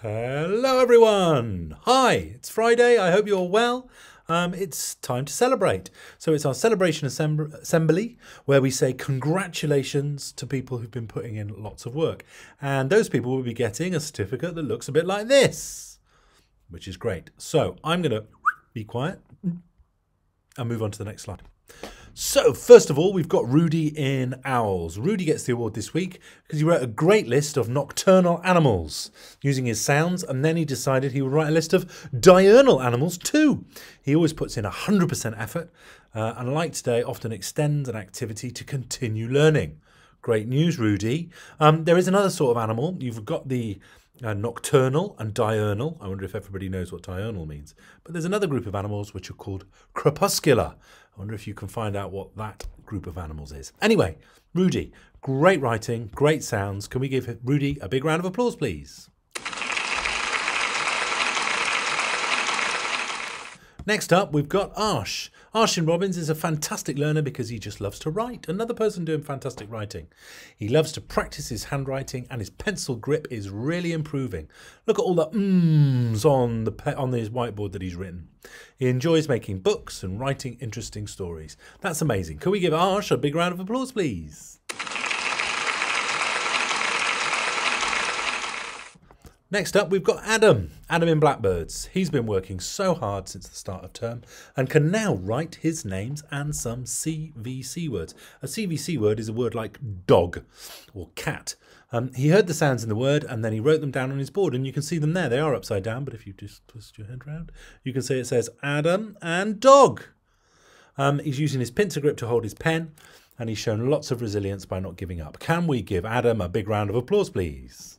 Hello, everyone. Hi, it's Friday. I hope you're well. Um, it's time to celebrate. So, it's our celebration assemb- assembly where we say congratulations to people who've been putting in lots of work. And those people will be getting a certificate that looks a bit like this, which is great. So, I'm going to be quiet and move on to the next slide. So, first of all, we've got Rudy in Owls. Rudy gets the award this week because he wrote a great list of nocturnal animals using his sounds, and then he decided he would write a list of diurnal animals too. He always puts in 100% effort, uh, and like today, often extends an activity to continue learning. Great news, Rudy. Um, there is another sort of animal. You've got the uh, nocturnal and diurnal. I wonder if everybody knows what diurnal means. But there's another group of animals which are called crepuscular. I wonder if you can find out what that group of animals is. Anyway, Rudy, great writing, great sounds. Can we give Rudy a big round of applause, please? Next up, we've got Arsh. Arshin Robbins is a fantastic learner because he just loves to write. Another person doing fantastic writing. He loves to practice his handwriting and his pencil grip is really improving. Look at all the mms on the on his whiteboard that he's written. He enjoys making books and writing interesting stories. That's amazing. Can we give Arsh a big round of applause, please? Next up, we've got Adam. Adam in Blackbirds. He's been working so hard since the start of term and can now write his names and some CVC words. A CVC word is a word like dog or cat. Um, he heard the sounds in the word and then he wrote them down on his board, and you can see them there. They are upside down, but if you just twist your head around, you can see it says Adam and dog. Um, he's using his pincer grip to hold his pen, and he's shown lots of resilience by not giving up. Can we give Adam a big round of applause, please?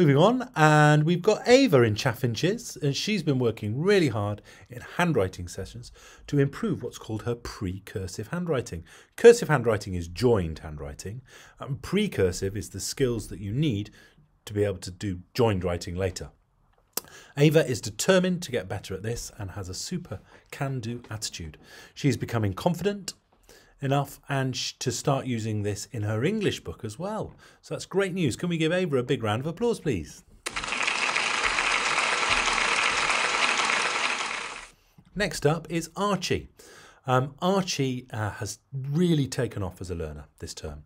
Moving on, and we've got Ava in Chaffinches, and she's been working really hard in handwriting sessions to improve what's called her precursive handwriting. Cursive handwriting is joined handwriting, and precursive is the skills that you need to be able to do joined writing later. Ava is determined to get better at this and has a super can do attitude. She's becoming confident enough and to start using this in her English book as well. So that's great news. Can we give Ava a big round of applause, please? Next up is Archie. Um, Archie uh, has really taken off as a learner this term.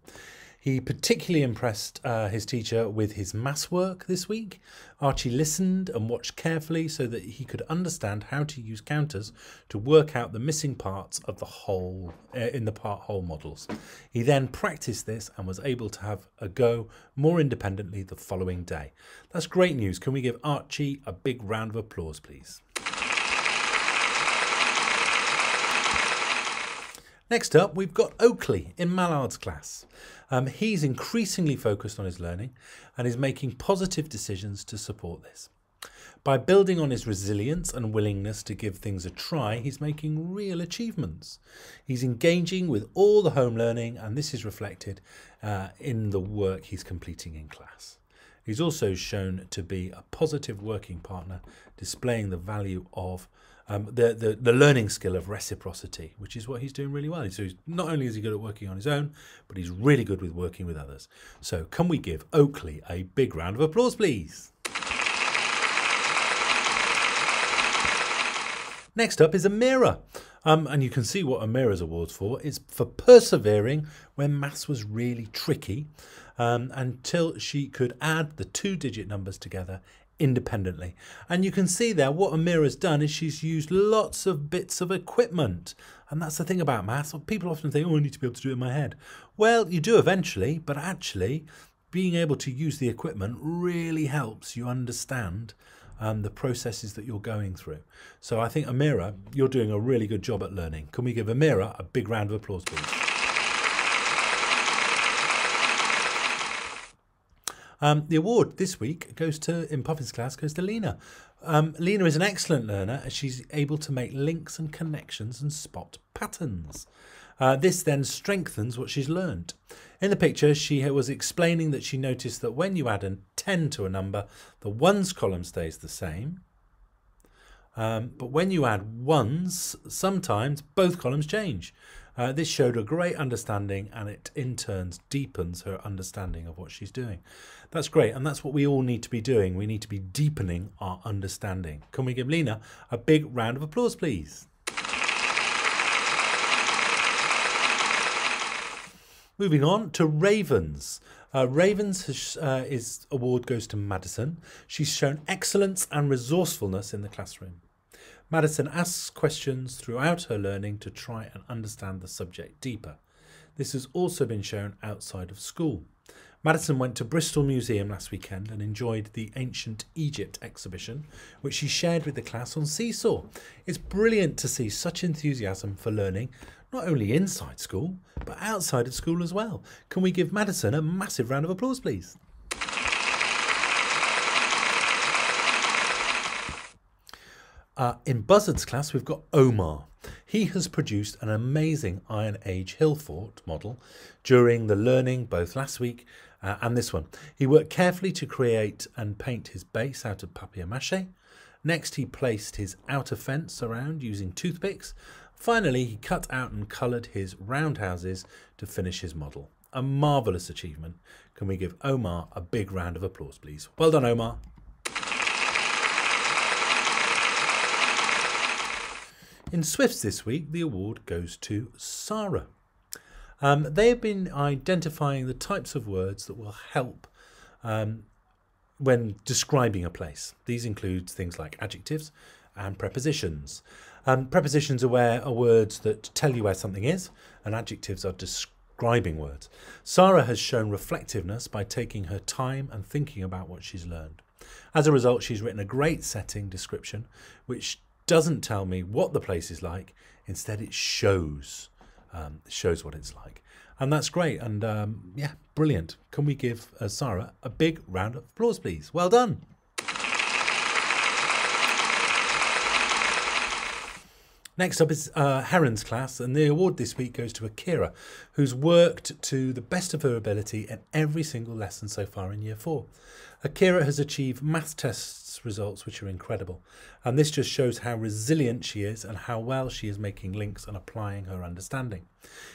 He particularly impressed uh, his teacher with his mass work this week. Archie listened and watched carefully so that he could understand how to use counters to work out the missing parts of the whole uh, in the part whole models. He then practiced this and was able to have a go more independently the following day. That's great news. Can we give Archie a big round of applause, please? Next up, we've got Oakley in Mallard's class. Um, he's increasingly focused on his learning and is making positive decisions to support this. By building on his resilience and willingness to give things a try, he's making real achievements. He's engaging with all the home learning, and this is reflected uh, in the work he's completing in class. He's also shown to be a positive working partner, displaying the value of um, the, the the learning skill of reciprocity, which is what he's doing really well. So he's, not only is he good at working on his own, but he's really good with working with others. So can we give Oakley a big round of applause, please? Next up is Amira. Um, and you can see what Amira's award's for. It's for persevering when maths was really tricky um, until she could add the two digit numbers together independently. And you can see there what Amira's done is she's used lots of bits of equipment. And that's the thing about maths. People often think, oh, I need to be able to do it in my head. Well, you do eventually, but actually, being able to use the equipment really helps you understand um, the processes that you're going through. So I think, Amira, you're doing a really good job at learning. Can we give Amira a big round of applause, please? Um, the award this week goes to, in Puffin's class, goes to Lena. Um, Lena is an excellent learner as she's able to make links and connections and spot patterns. Uh, this then strengthens what she's learned. In the picture, she was explaining that she noticed that when you add a 10 to a number, the ones column stays the same. Um, but when you add ones, sometimes both columns change. Uh, this showed a great understanding and it in turns deepens her understanding of what she's doing. That's great, and that's what we all need to be doing. We need to be deepening our understanding. Can we give Lena a big round of applause, please? Moving on to Ravens. Uh, Ravens has, uh, is award goes to Madison. She's shown excellence and resourcefulness in the classroom. Madison asks questions throughout her learning to try and understand the subject deeper. This has also been shown outside of school. Madison went to Bristol Museum last weekend and enjoyed the Ancient Egypt exhibition, which she shared with the class on Seesaw. It's brilliant to see such enthusiasm for learning, not only inside school, but outside of school as well. Can we give Madison a massive round of applause, please? Uh, in Buzzard's class, we've got Omar. He has produced an amazing Iron Age hill fort model during the learning both last week uh, and this one. He worked carefully to create and paint his base out of papier-mâché. Next, he placed his outer fence around using toothpicks. Finally, he cut out and coloured his roundhouses to finish his model. A marvellous achievement. Can we give Omar a big round of applause, please? Well done, Omar. In Swifts this week, the award goes to Sarah. Um, they have been identifying the types of words that will help um, when describing a place. These include things like adjectives and prepositions. Um, prepositions are where are words that tell you where something is, and adjectives are describing words. Sarah has shown reflectiveness by taking her time and thinking about what she's learned. As a result, she's written a great setting description, which doesn't tell me what the place is like. Instead, it shows um, shows what it's like, and that's great. And um, yeah, brilliant. Can we give uh, Sarah a big round of applause, please? Well done. Next up is uh, Heron's class, and the award this week goes to Akira, who's worked to the best of her ability in every single lesson so far in Year 4. Akira has achieved math tests results which are incredible, and this just shows how resilient she is and how well she is making links and applying her understanding.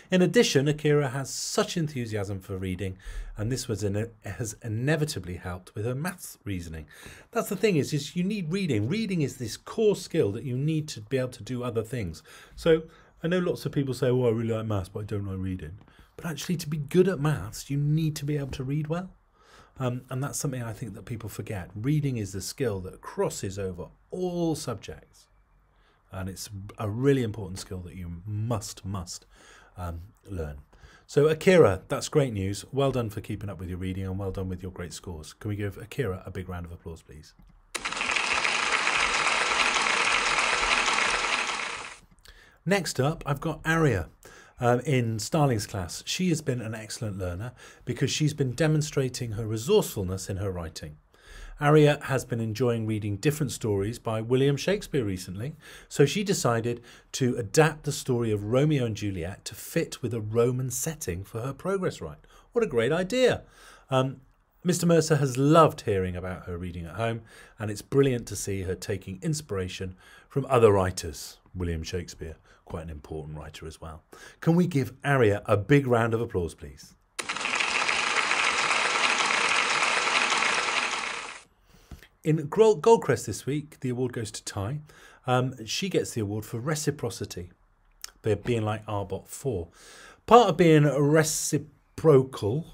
In addition, Akira has such enthusiasm for reading, and this was in, has inevitably helped with her maths reasoning. That's the thing is, is you need reading. Reading is this core skill that you need to be able to do other things. So I know lots of people say, "Oh, I really like maths, but I don't like reading." But actually, to be good at maths, you need to be able to read well. Um, and that's something I think that people forget. Reading is the skill that crosses over all subjects. And it's a really important skill that you must, must um, learn. So, Akira, that's great news. Well done for keeping up with your reading and well done with your great scores. Can we give Akira a big round of applause, please? Next up, I've got Aria um, in Starling's class. She has been an excellent learner because she's been demonstrating her resourcefulness in her writing. Aria has been enjoying reading different stories by William Shakespeare recently, so she decided to adapt the story of Romeo and Juliet to fit with a Roman setting for her progress write. What a great idea! Um, Mr. Mercer has loved hearing about her reading at home, and it's brilliant to see her taking inspiration from other writers. William Shakespeare, quite an important writer as well. Can we give Aria a big round of applause, please? In Goldcrest this week, the award goes to Ty. Um, she gets the award for reciprocity, being like Arbot 4. Part of being reciprocal,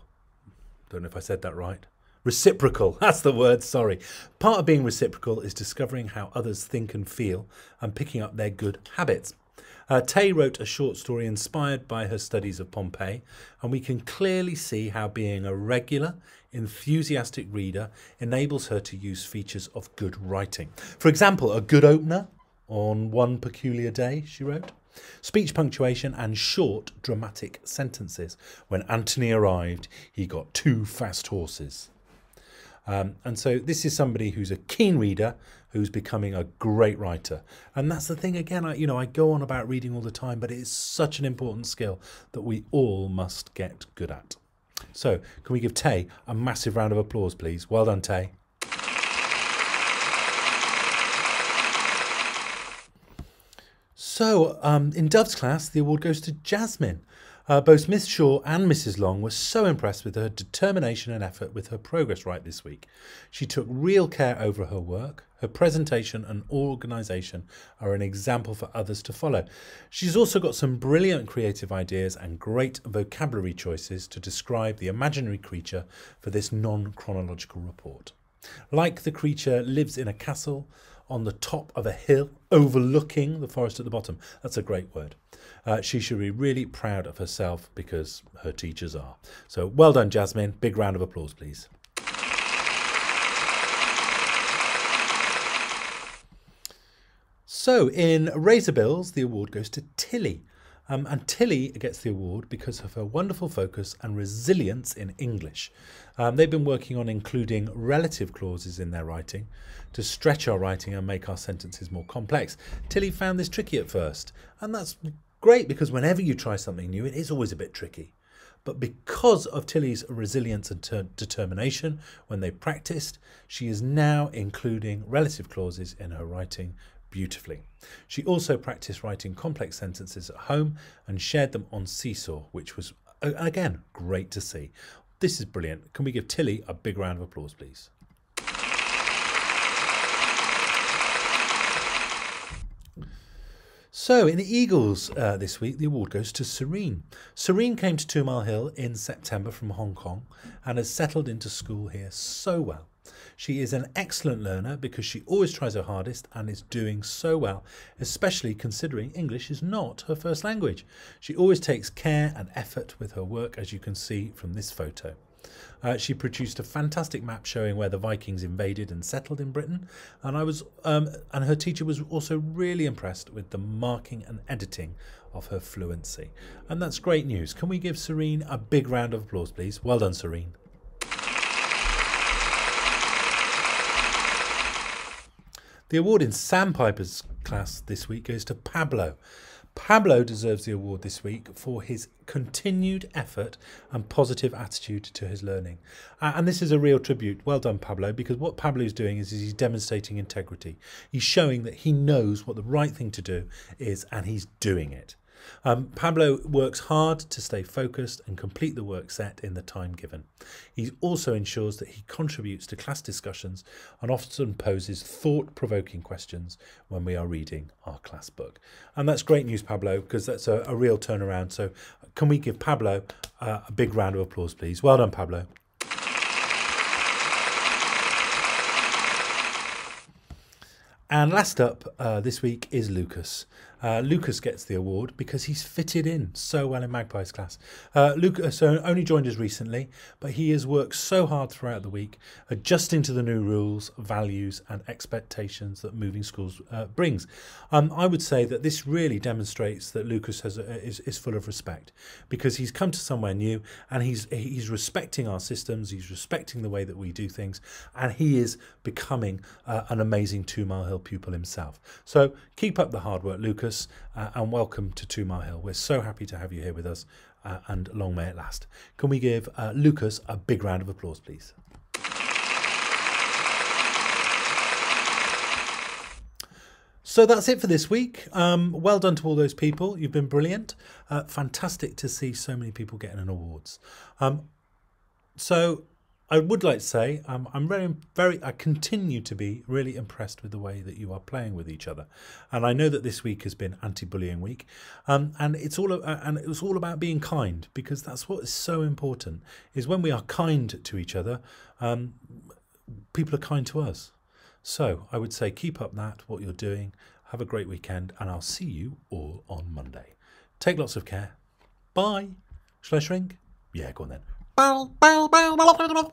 don't know if I said that right, Reciprocal, that's the word, sorry. Part of being reciprocal is discovering how others think and feel and picking up their good habits. Uh, Tay wrote a short story inspired by her studies of Pompeii, and we can clearly see how being a regular, enthusiastic reader enables her to use features of good writing. For example, a good opener on one peculiar day, she wrote. Speech punctuation and short, dramatic sentences. When Antony arrived, he got two fast horses. Um, and so this is somebody who's a keen reader who's becoming a great writer. And that's the thing again, I, you know, I go on about reading all the time, but it is such an important skill that we all must get good at. So can we give Tay a massive round of applause, please? Well done, Tay. So, um, in Dove's class, the award goes to Jasmine. Uh, both Miss Shaw and Mrs. Long were so impressed with her determination and effort with her progress write this week. She took real care over her work. Her presentation and organisation are an example for others to follow. She's also got some brilliant creative ideas and great vocabulary choices to describe the imaginary creature for this non chronological report. Like the creature lives in a castle on the top of a hill overlooking the forest at the bottom. That's a great word. Uh, she should be really proud of herself because her teachers are. So well done, Jasmine. Big round of applause, please. So in Razorbills, the award goes to Tilly. Um, and Tilly gets the award because of her wonderful focus and resilience in English. Um, they've been working on including relative clauses in their writing to stretch our writing and make our sentences more complex. Tilly found this tricky at first, and that's great because whenever you try something new, it is always a bit tricky. But because of Tilly's resilience and ter- determination when they practiced, she is now including relative clauses in her writing beautifully. She also practiced writing complex sentences at home and shared them on Seesaw, which was, again, great to see. This is brilliant. Can we give Tilly a big round of applause, please? So, in the Eagles uh, this week, the award goes to Serene. Serene came to Two Mile Hill in September from Hong Kong and has settled into school here so well. She is an excellent learner because she always tries her hardest and is doing so well, especially considering English is not her first language. She always takes care and effort with her work, as you can see from this photo. Uh, she produced a fantastic map showing where the Vikings invaded and settled in Britain, and I was, um, and her teacher was also really impressed with the marking and editing of her fluency, and that's great news. Can we give Serene a big round of applause, please? Well done, Serene. The award in Sandpiper's class this week goes to Pablo. Pablo deserves the award this week for his continued effort and positive attitude to his learning. Uh, and this is a real tribute. Well done, Pablo, because what Pablo is doing is, is he's demonstrating integrity. He's showing that he knows what the right thing to do is and he's doing it. Um, Pablo works hard to stay focused and complete the work set in the time given. He also ensures that he contributes to class discussions and often poses thought provoking questions when we are reading our class book. And that's great news, Pablo, because that's a, a, real turnaround. So, can we give Pablo uh, a big round of applause, please? Well done, Pablo. And last up uh, this week is Lucas. Uh, Lucas gets the award because he's fitted in so well in Magpie's class. Uh, Lucas uh, only joined us recently, but he has worked so hard throughout the week, adjusting to the new rules, values, and expectations that moving schools uh, brings. Um, I would say that this really demonstrates that Lucas has a, is, is full of respect because he's come to somewhere new and he's he's respecting our systems, he's respecting the way that we do things, and he is becoming uh, an amazing Two Mile Hill pupil himself. So keep up the hard work, Lucas us uh, and welcome to Two Mile Hill. We're so happy to have you here with us uh, and long may it last. Can we give uh, Lucas a big round of applause, please? So that's it for this week. Um, well done to all those people. You've been brilliant. Uh, fantastic to see so many people getting an awards. Um, so I would like to say um, I'm very, very, I continue to be really impressed with the way that you are playing with each other, and I know that this week has been anti-bullying week, um, and it's all, uh, and it was all about being kind because that's what is so important. Is when we are kind to each other, um, people are kind to us. So I would say keep up that what you're doing. Have a great weekend, and I'll see you all on Monday. Take lots of care. Bye. Shall I shrink? Yeah, go on then. Bow, bow, bow.